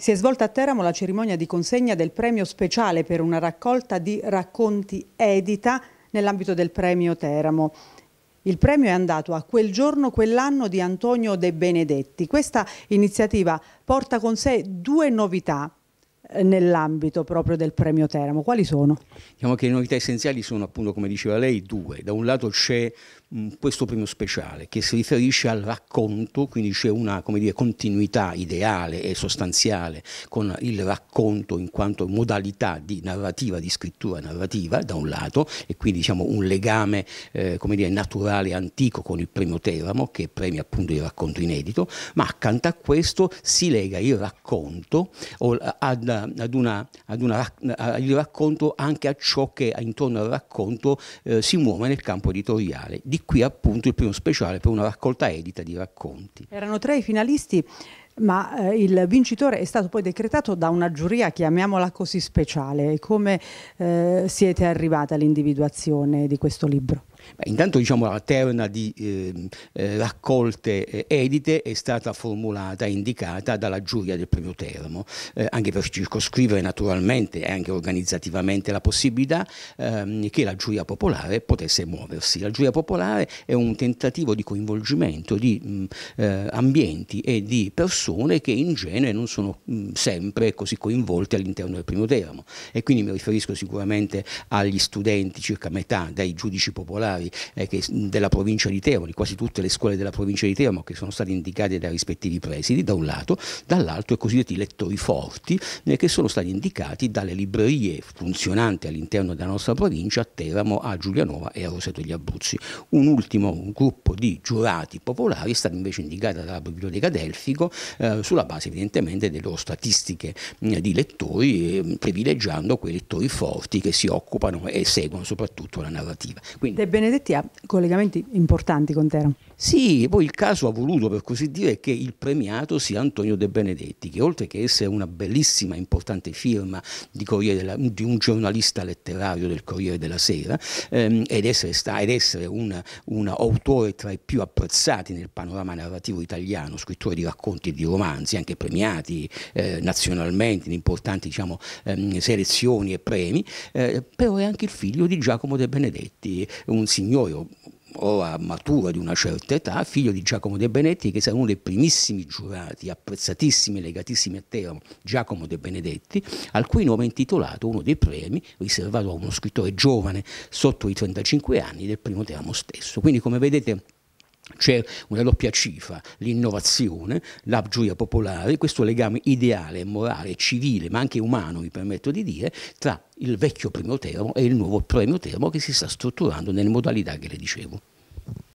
Si è svolta a Teramo la cerimonia di consegna del premio speciale per una raccolta di racconti edita nell'ambito del premio Teramo. Il premio è andato a quel giorno, quell'anno di Antonio De Benedetti. Questa iniziativa porta con sé due novità nell'ambito proprio del premio Teramo. Quali sono? Diciamo che le novità essenziali sono appunto, come diceva lei, due. Da un lato c'è questo premio speciale che si riferisce al racconto, quindi c'è una dire, continuità ideale e sostanziale con il racconto in quanto modalità di narrativa, di scrittura narrativa da un lato e quindi diciamo, un legame eh, dire, naturale antico con il premio Teramo che premia appunto il racconto inedito, ma accanto a questo si lega il racconto ad, ad una, ad una, il racconto anche a ciò che intorno al racconto eh, si muove nel campo editoriale. Di qui appunto il primo speciale per una raccolta edita di racconti. Erano tre i finalisti ma eh, il vincitore è stato poi decretato da una giuria, chiamiamola così speciale. Come eh, siete arrivati all'individuazione di questo libro? Intanto diciamo, la terna di eh, eh, raccolte eh, edite è stata formulata e indicata dalla giuria del premio Termo, eh, anche per circoscrivere naturalmente e anche organizzativamente la possibilità ehm, che la giuria popolare potesse muoversi. La giuria popolare è un tentativo di coinvolgimento di mh, eh, ambienti e di persone che in genere non sono mh, sempre così coinvolte all'interno del primo Termo e quindi mi riferisco sicuramente agli studenti, circa metà, dai giudici popolari particolari eh, che, della provincia di Teramo, di quasi tutte le scuole della provincia di Teramo che sono state indicate dai rispettivi presidi da un lato, dall'altro i cosiddetti lettori forti eh, che sono stati indicati dalle librerie funzionanti all'interno della nostra provincia a Teramo, a Giulianova e a Roseto degli Abruzzi. Un ultimo un gruppo di giurati popolari è stato invece indicato dalla Biblioteca Delfico eh, sulla base evidentemente delle loro statistiche eh, di lettori, eh, privilegiando quei lettori forti che si occupano e seguono soprattutto la narrativa. Quindi, Benedetti ha collegamenti importanti con Teramo. Sì, poi il caso ha voluto per così dire che il premiato sia Antonio De Benedetti, che oltre che essere una bellissima, importante firma di, della, di un giornalista letterario del Corriere della Sera ehm, ed essere, sta, ed essere un, un, autore tra i più apprezzati nel panorama narrativo italiano, scrittore di racconti e di romanzi, anche premiati eh, nazionalmente in importanti diciamo, ehm, selezioni e premi, eh, però è anche il figlio di Giacomo De Benedetti, un signore ora maturo di una certa età, figlio di Giacomo De Benedetti, che sarà uno dei primissimi giurati, apprezzatissimi, legatissimi a Teramo, Giacomo De Benedetti, al cui nome è intitolato uno dei premi riservato a uno scrittore giovane sotto i 35 anni del primo Teramo stesso. Quindi come vedete c'è una doppia cifra, l'innovazione, la gioia popolare, questo legame ideale, morale, civile, ma anche umano, mi permetto di dire, tra il vecchio primo termo e il nuovo premio termo che si sta strutturando nelle modalità che le dicevo.